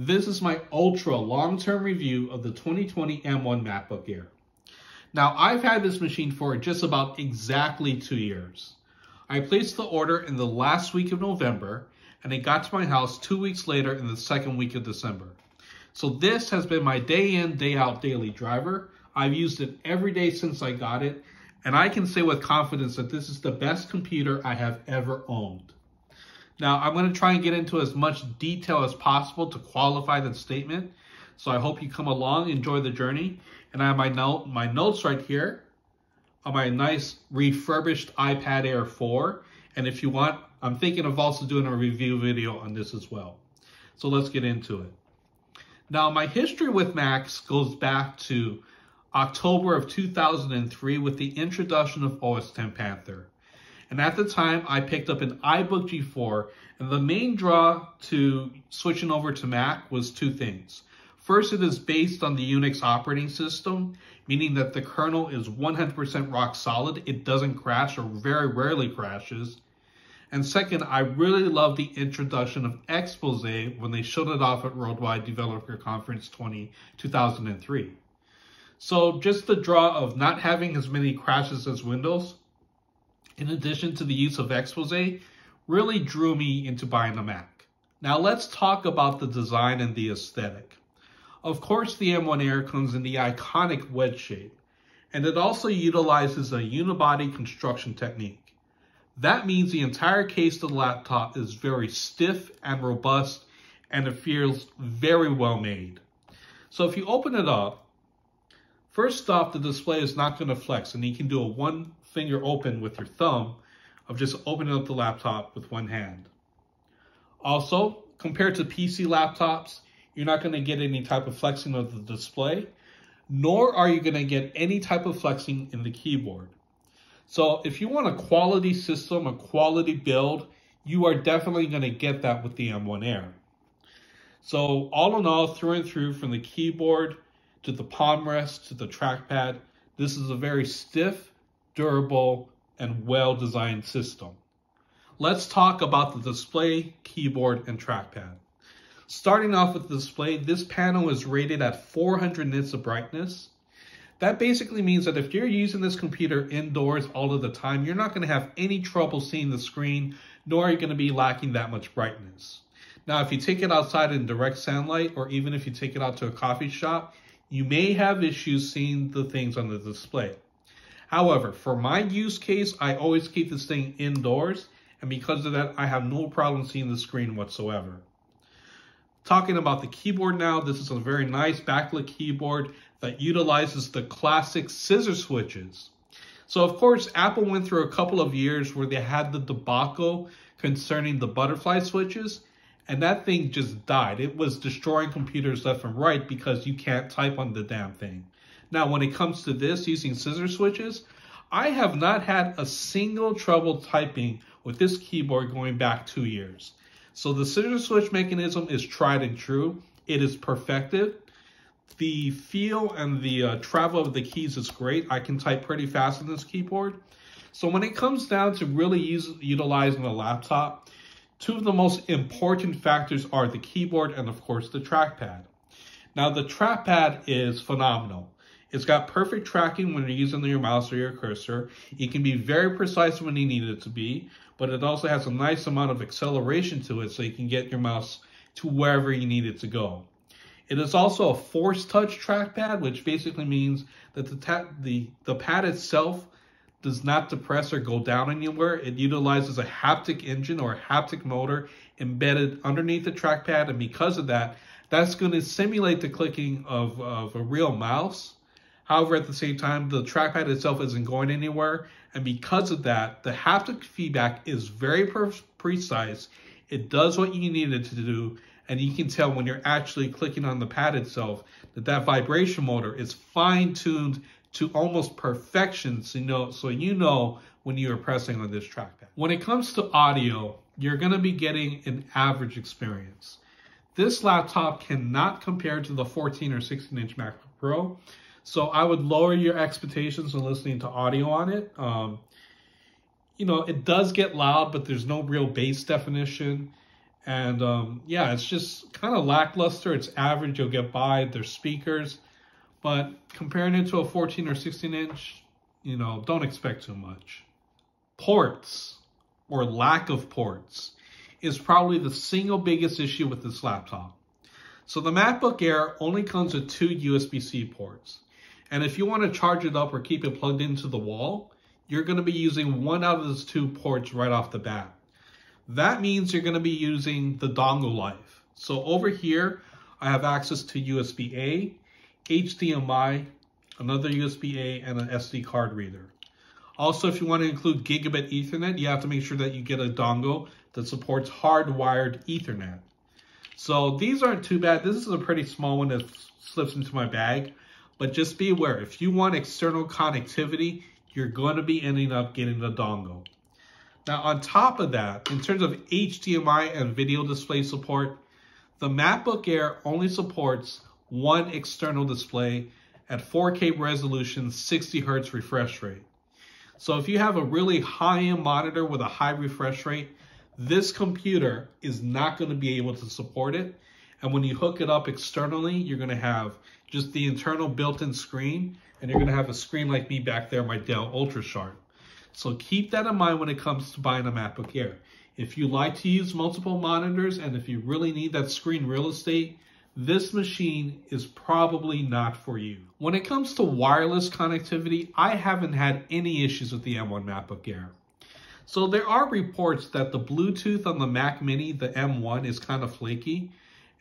This is my ultra long-term review of the 2020 M1 MacBook Air. Now, I've had this machine for just about exactly two years. I placed the order in the last week of November, and it got to my house two weeks later in the second week of December. So this has been my day in, day out daily driver. I've used it every day since I got it, and I can say with confidence that this is the best computer I have ever owned. Now, I'm going to try and get into as much detail as possible to qualify the statement. So I hope you come along, enjoy the journey. And I have my note, my notes right here on my nice refurbished iPad Air 4. And if you want, I'm thinking of also doing a review video on this as well. So let's get into it. Now, my history with Macs goes back to October of 2003 with the introduction of OS X Panther. And at the time, I picked up an iBook G4, and the main draw to switching over to Mac was two things. First, it is based on the Unix operating system, meaning that the kernel is 100% rock solid. It doesn't crash or very rarely crashes. And second, I really love the introduction of Exposé when they showed it off at Worldwide Developer Conference 20, 2003. So just the draw of not having as many crashes as Windows, in addition to the use of Exposé, really drew me into buying a Mac. Now let's talk about the design and the aesthetic. Of course, the M1 Air comes in the iconic wedge shape, and it also utilizes a unibody construction technique. That means the entire case of the laptop is very stiff and robust, and it feels very well made. So if you open it up, First off, the display is not going to flex, and you can do a one finger open with your thumb of just opening up the laptop with one hand. Also, compared to PC laptops, you're not going to get any type of flexing of the display, nor are you going to get any type of flexing in the keyboard. So if you want a quality system, a quality build, you are definitely going to get that with the M1 Air. So all in all, through and through, from the keyboard to the palm rest to the trackpad. This is a very stiff, durable, and well-designed system. Let's talk about the display, keyboard, and trackpad. Starting off with the display, this panel is rated at 400 nits of brightness. That basically means that if you're using this computer indoors all of the time, you're not going to have any trouble seeing the screen, nor are you going to be lacking that much brightness. Now, if you take it outside in direct sunlight, or even if you take it out to a coffee shop, you may have issues seeing the things on the display. However, for my use case, I always keep this thing indoors, and because of that, I have no problem seeing the screen whatsoever. Talking about the keyboard now, this is a very nice backlit keyboard that utilizes the classic scissor switches. So of course, Apple went through a couple of years where they had the debacle concerning the butterfly switches, and that thing just died. It was destroying computers left and right because you can't type on the damn thing. Now, when it comes to this using scissor switches, I have not had a single trouble typing with this keyboard going back two years. So the scissor switch mechanism is tried and true. It is perfected. The feel and the uh, travel of the keys is great. I can type pretty fast on this keyboard. So when it comes down to really use, utilizing a laptop, Two of the most important factors are the keyboard and of course the trackpad. Now the trackpad is phenomenal. It's got perfect tracking when you're using your mouse or your cursor. It can be very precise when you need it to be, but it also has a nice amount of acceleration to it so you can get your mouse to wherever you need it to go. It is also a force touch trackpad, which basically means that the, the, the pad itself does not depress or go down anywhere. It utilizes a haptic engine or a haptic motor embedded underneath the trackpad. And because of that, that's going to simulate the clicking of, of a real mouse. However, at the same time, the trackpad itself isn't going anywhere. And because of that, the haptic feedback is very precise. It does what you need it to do. And you can tell when you're actually clicking on the pad itself that that vibration motor is fine tuned to almost perfection so you know, so you know when you are pressing on this trackpad. When it comes to audio, you're going to be getting an average experience. This laptop cannot compare to the 14 or 16 inch MacBook Pro, so I would lower your expectations when listening to audio on it. Um, you know, it does get loud, but there's no real bass definition. And um, yeah, it's just kind of lackluster. It's average. You'll get by. There's speakers. But comparing it to a 14 or 16 inch, you know, don't expect too much. Ports or lack of ports is probably the single biggest issue with this laptop. So the MacBook Air only comes with two USB-C ports. And if you want to charge it up or keep it plugged into the wall, you're going to be using one out of those two ports right off the bat. That means you're going to be using the dongle life. So over here, I have access to USB-A, HDMI, another USB-A, and an SD card reader. Also, if you want to include gigabit ethernet, you have to make sure that you get a dongle that supports hardwired ethernet. So these aren't too bad. This is a pretty small one that slips into my bag. But just be aware, if you want external connectivity, you're going to be ending up getting the dongle. Now, on top of that, in terms of HDMI and video display support, the MacBook Air only supports one external display at 4K resolution, 60 hertz refresh rate. So if you have a really high-end monitor with a high refresh rate, this computer is not going to be able to support it. And when you hook it up externally, you're going to have just the internal built-in screen, and you're going to have a screen like me back there, my Dell UltraSharp. So keep that in mind when it comes to buying a MacBook Air. If you like to use multiple monitors and if you really need that screen real estate, this machine is probably not for you. When it comes to wireless connectivity, I haven't had any issues with the M1 MacBook Air. So there are reports that the Bluetooth on the Mac Mini, the M1, is kind of flaky.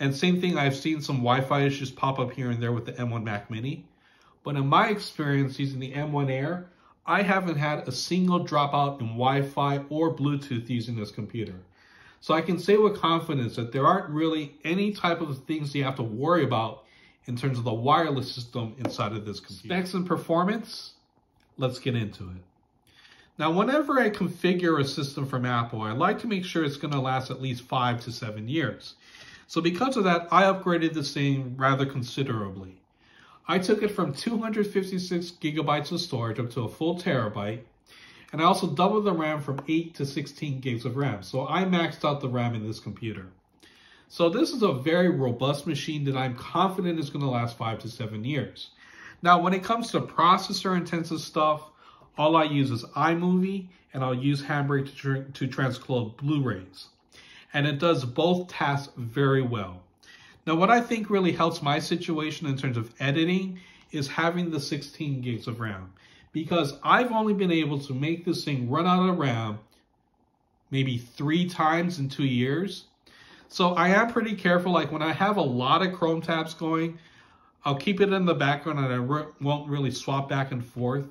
And same thing, I've seen some Wi-Fi issues pop up here and there with the M1 Mac Mini. But in my experience using the M1 Air, I haven't had a single dropout in Wi-Fi or Bluetooth using this computer. So I can say with confidence that there aren't really any type of things you have to worry about in terms of the wireless system inside of this computer. Specs and performance, let's get into it. Now, whenever I configure a system from Apple, I like to make sure it's going to last at least five to seven years. So because of that, I upgraded this thing rather considerably. I took it from 256 gigabytes of storage up to a full terabyte, and I also doubled the RAM from 8 to 16 gigs of RAM. So I maxed out the RAM in this computer. So this is a very robust machine that I'm confident is going to last 5 to 7 years. Now, when it comes to processor intensive stuff, all I use is iMovie, and I'll use Handbrake to, tr to transcode Blu-rays and it does both tasks very well. Now, what I think really helps my situation in terms of editing is having the 16 gigs of RAM because I've only been able to make this thing run out of RAM maybe three times in two years. So I am pretty careful. Like when I have a lot of Chrome tabs going, I'll keep it in the background and I re won't really swap back and forth.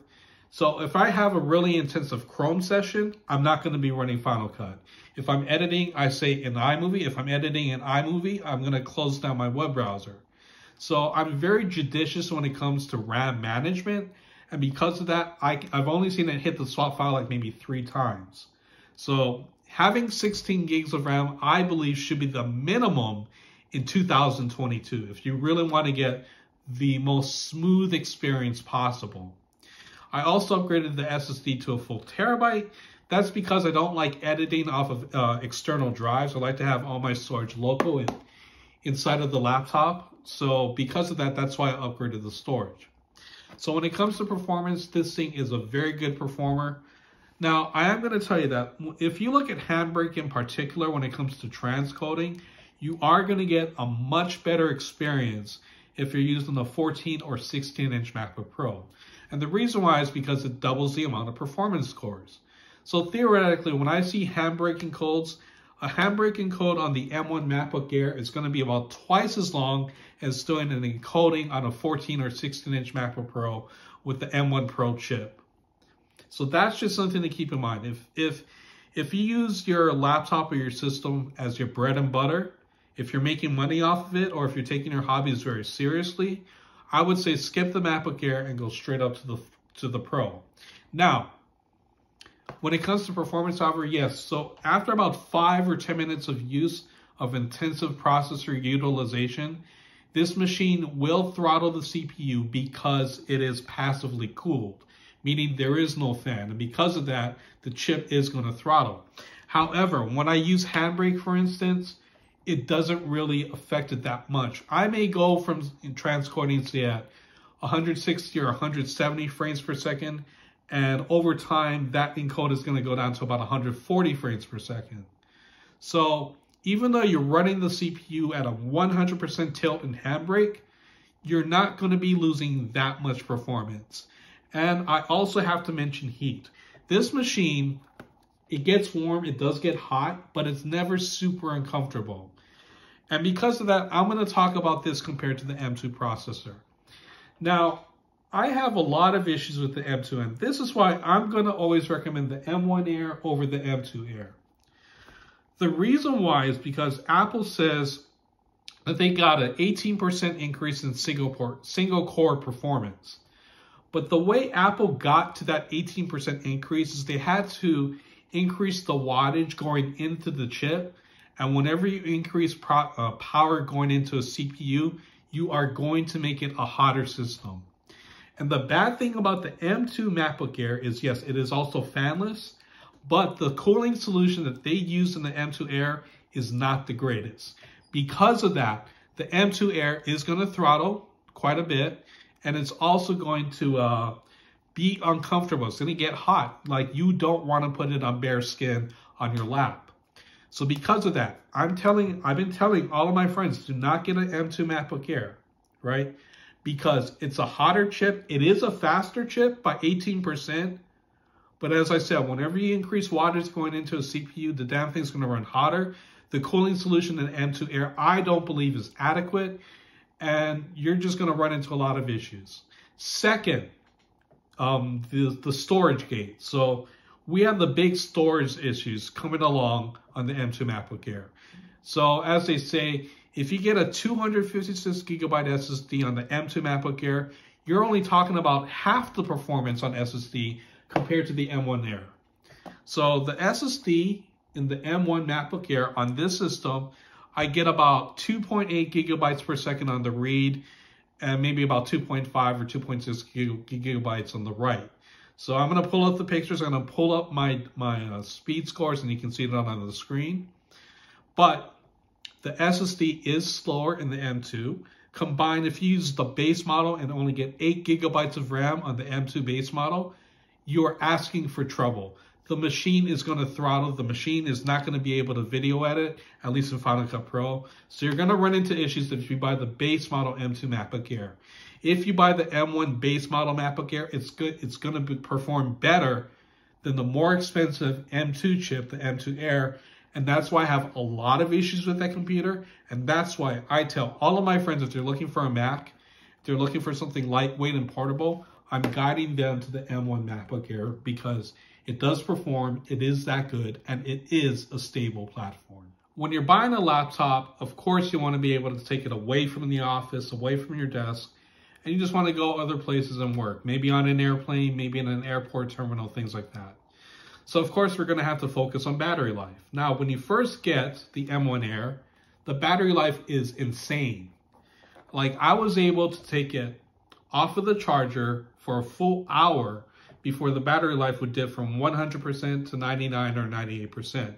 So if I have a really intensive Chrome session, I'm not going to be running Final Cut. If I'm editing, I say in iMovie. If I'm editing in iMovie, I'm going to close down my web browser. So I'm very judicious when it comes to RAM management. And because of that, I, I've only seen it hit the swap file like maybe three times. So having 16 gigs of RAM, I believe should be the minimum in 2022 if you really want to get the most smooth experience possible. I also upgraded the SSD to a full terabyte. That's because I don't like editing off of uh, external drives. I like to have all my storage local in, inside of the laptop. So because of that, that's why I upgraded the storage. So when it comes to performance, this thing is a very good performer. Now, I am going to tell you that if you look at Handbrake in particular, when it comes to transcoding, you are going to get a much better experience if you're using the 14 or 16 inch MacBook Pro. And the reason why is because it doubles the amount of performance scores. So theoretically, when I see Handbrake encodes, a Handbrake encode on the M1 MacBook Air is going to be about twice as long as doing an encoding on a 14 or 16 inch MacBook Pro with the M1 Pro chip. So that's just something to keep in mind. If if if you use your laptop or your system as your bread and butter, if you're making money off of it or if you're taking your hobbies very seriously, I would say skip the MacBook Air and go straight up to the to the Pro. Now, when it comes to performance, however, yes. So after about five or 10 minutes of use of intensive processor utilization, this machine will throttle the CPU because it is passively cooled, meaning there is no fan. And because of that, the chip is going to throttle. However, when I use Handbrake, for instance, it doesn't really affect it that much. I may go from transcoding to at 160 or 170 frames per second, and over time, that encode is going to go down to about 140 frames per second. So even though you're running the CPU at a 100% tilt and handbrake, you're not going to be losing that much performance. And I also have to mention heat. This machine, it gets warm, it does get hot, but it's never super uncomfortable. And because of that, I'm going to talk about this compared to the M2 processor. Now, I have a lot of issues with the M2 and this is why I'm going to always recommend the M1 Air over the M2 Air. The reason why is because Apple says that they got an 18% increase in single, port, single core performance. But the way Apple got to that 18% increase is they had to increase the wattage going into the chip. And whenever you increase uh, power going into a CPU, you are going to make it a hotter system. And the bad thing about the M2 MacBook Air is, yes, it is also fanless, but the cooling solution that they use in the M2 Air is not the greatest. Because of that, the M2 Air is going to throttle quite a bit, and it's also going to uh, be uncomfortable. It's going to get hot. Like you don't want to put it on bare skin on your lap. So because of that, I'm telling, I've been telling all of my friends, do not get an M2 MacBook Air, right? Because it's a hotter chip. It is a faster chip by 18%. But as I said, whenever you increase wattage going into a CPU, the damn thing's going to run hotter. The cooling solution in M2 Air, I don't believe is adequate, and you're just going to run into a lot of issues. Second, um, the, the storage gate. So we have the big storage issues coming along on the M2 MacBook Air. So as they say, if you get a 256 gigabyte SSD on the M2 MacBook Air, you're only talking about half the performance on SSD compared to the M1 Air. So the SSD in the M1 MacBook Air on this system, I get about 2.8 gigabytes per second on the read and maybe about 2.5 or 2.6 gigabytes on the write. So I'm going to pull up the pictures. I'm going to pull up my, my uh, speed scores and you can see it on the screen. But the SSD is slower in the M2. Combined, if you use the base model and only get 8 gigabytes of RAM on the M2 base model, you are asking for trouble the machine is going to throttle. The machine is not going to be able to video edit, at least in Final Cut Pro. So you're going to run into issues if you buy the base model M2 MacBook Air. If you buy the M1 base model MacBook Air, it's good. It's going to perform better than the more expensive M2 chip, the M2 Air. And that's why I have a lot of issues with that computer. And that's why I tell all of my friends if they're looking for a Mac, if they're looking for something lightweight and portable, I'm guiding them to the M1 MacBook Air because it does perform, it is that good, and it is a stable platform. When you're buying a laptop, of course you want to be able to take it away from the office, away from your desk, and you just want to go other places and work. Maybe on an airplane, maybe in an airport terminal, things like that. So of course we're going to have to focus on battery life. Now when you first get the M1 Air, the battery life is insane. Like I was able to take it off of the charger for a full hour before the battery life would dip from 100% to 99 or 98%.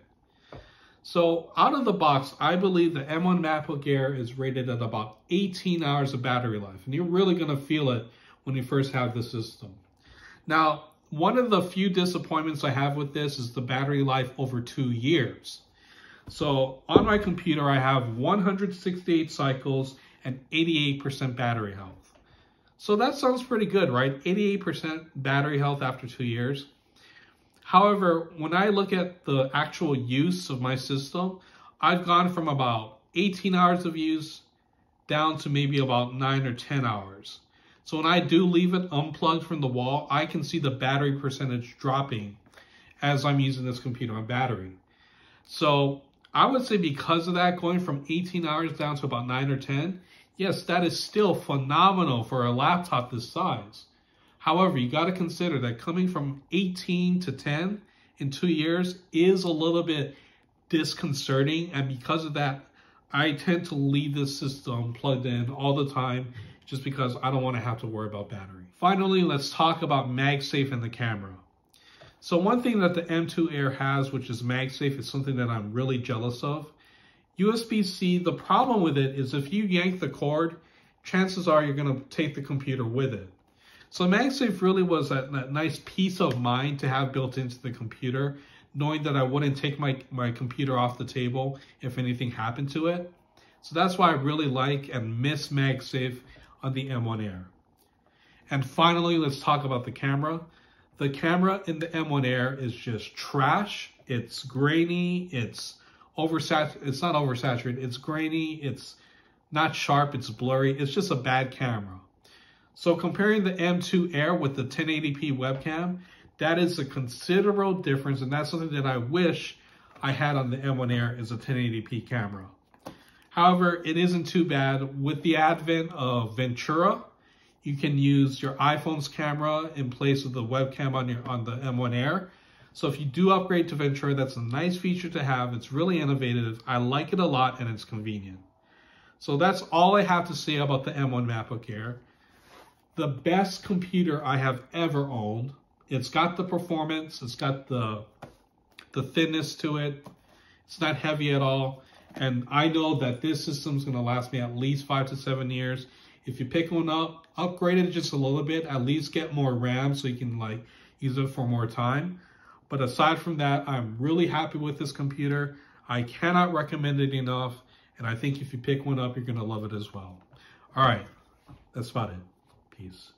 So out of the box, I believe the M1 MacBook Air is rated at about 18 hours of battery life. And you're really going to feel it when you first have the system. Now, one of the few disappointments I have with this is the battery life over two years. So on my computer, I have 168 cycles and 88% battery health. So that sounds pretty good, right? 88% battery health after two years. However, when I look at the actual use of my system, I've gone from about 18 hours of use down to maybe about 9 or 10 hours. So when I do leave it unplugged from the wall, I can see the battery percentage dropping as I'm using this computer on battery. So I would say because of that, going from 18 hours down to about 9 or 10, Yes, that is still phenomenal for a laptop this size. However, you got to consider that coming from 18 to 10 in two years is a little bit disconcerting. And because of that, I tend to leave this system plugged in all the time just because I don't want to have to worry about battery. Finally, let's talk about MagSafe and the camera. So one thing that the M2 Air has, which is MagSafe, is something that I'm really jealous of, USB-C, the problem with it is if you yank the cord, chances are you're going to take the computer with it. So MagSafe really was that, that nice peace of mind to have built into the computer, knowing that I wouldn't take my, my computer off the table if anything happened to it. So that's why I really like and miss MagSafe on the M1 Air. And finally, let's talk about the camera. The camera in the M1 Air is just trash. It's grainy. It's oversaturated. It's not oversaturated. It's grainy. It's not sharp. It's blurry. It's just a bad camera. So comparing the M2 Air with the 1080p webcam, that is a considerable difference, and that's something that I wish I had on the M1 Air is a 1080p camera. However, it isn't too bad. With the advent of Ventura, you can use your iPhone's camera in place of the webcam on your on the M1 Air. So if you do upgrade to Ventura, that's a nice feature to have. It's really innovative. I like it a lot and it's convenient. So that's all I have to say about the M1 MacBook Air the best computer I have ever owned. It's got the performance, it's got the the thinness to it. It's not heavy at all. And I know that this system is going to last me at least five to seven years. If you pick one up, upgrade it just a little bit, at least get more RAM so you can like use it for more time. But aside from that, I'm really happy with this computer. I cannot recommend it enough. And I think if you pick one up, you're going to love it as well. All right, that's about it. Peace.